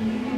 Mm-hmm.